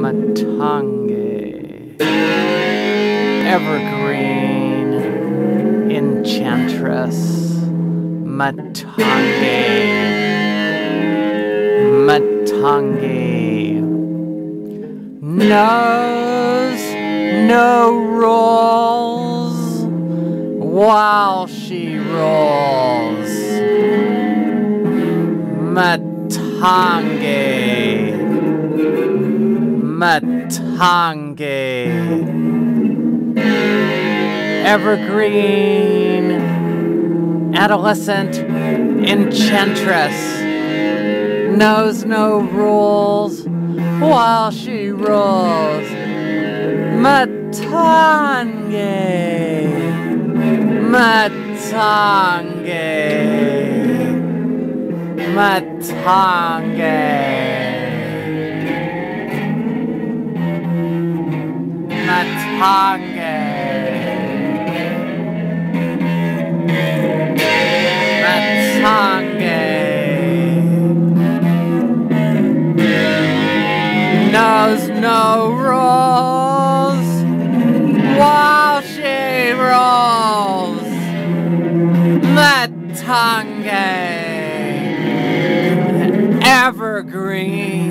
Matangi. Evergreen. Enchantress. Matangi. Matangi. Knows no rules while she rolls. Matangi. Matangi. Evergreen. Adolescent. Enchantress. Knows no rules while she rules. Matangi. Matangi. Matangi. Matangi. Knows no rules while she rolls. Matangi. Evergreen.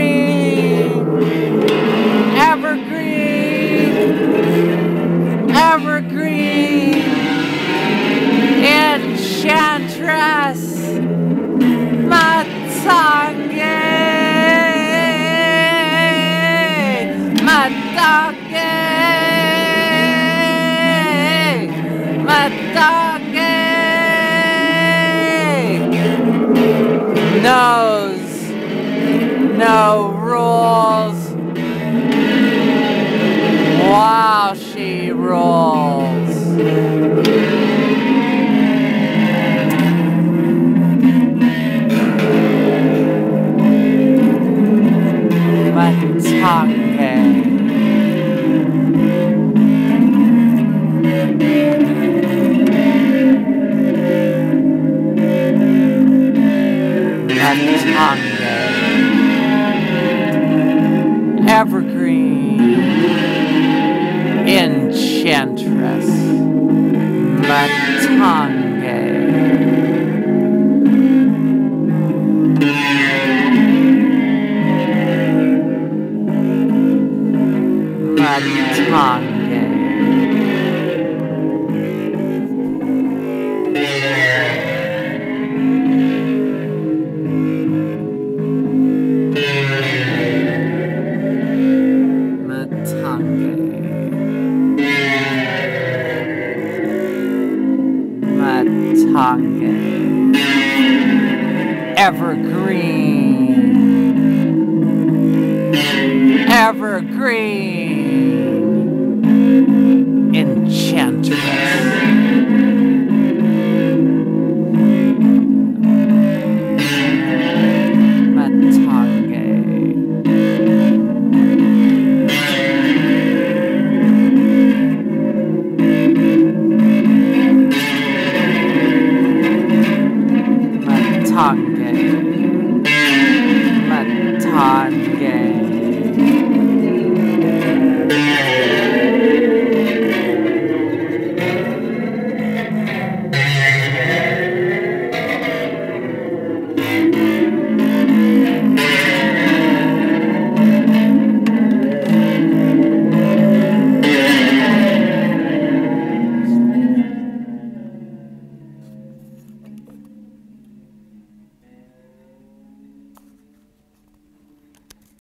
Matangi. No Evergreen. Enchantress. Matangi. Matangi. Matangi. Evergreen. Evergreen. Enchantress. hot.